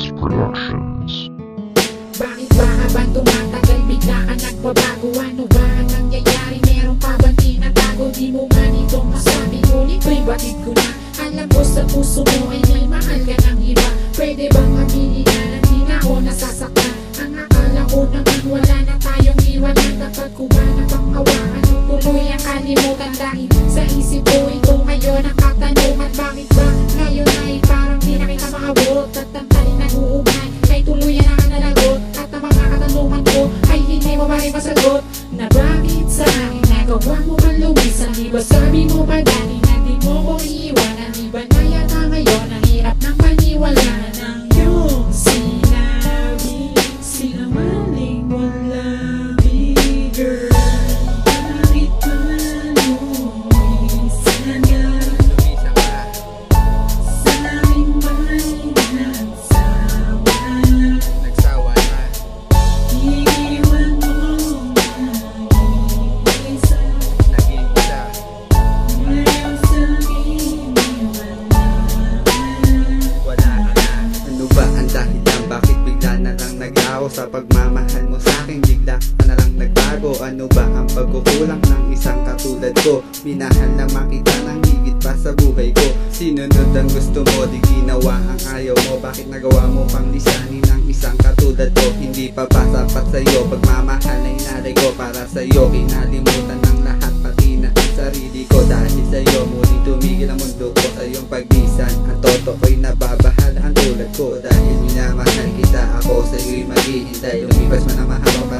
Prince Productions. Bakit ba habang tumatagal bigla ka nagbabago? Ano ba ang nangyayari? Meron pa bang tinatago? Di mo man ito masabi Ngunit ko'y batid ko na Alam ko sa puso mo ay may mahal ka ng iba Pwede bang aminin na na di na ako nasasaktan? Ang akala ko naman wala na tayong iwanan Dapat ko ba na bang hawakan o tuloy ang kalimutan Dahil sa isip ko ito ngayon ang katanungan Bakit ba ngayon ay parang di na At ang taling nag-uubay ay tuluyan na nalagot. At ang mga katanungan ko ay hindi mo masagot. Na bakit sa akin nagawa mo ba lumisan? Di ba sabi mo ba dati na di mo ko iiwanan Ano ba ang pagkukulang ng isang katulad ko? Minahal na makita ng higit pa sa buhay ko. Sinunod ang gusto mo Di ginawa ang ayaw mo. Bakit nagawa mo pang lisanin ng isang katulad ko? Hindi pa ba sapat sa'yo? Pagmamahal na inalay ko para sa'yo. Kinalimutan ng lahat pati na ang sarili ko. Dahil sa'yo muling tumigil ang mundo ko. Sa iyong paglisan Ang totoo'y nababahala ang tulad ko Dahil minamahal kita ako sa iyo'y maghihintay. Lumipas man ang panahon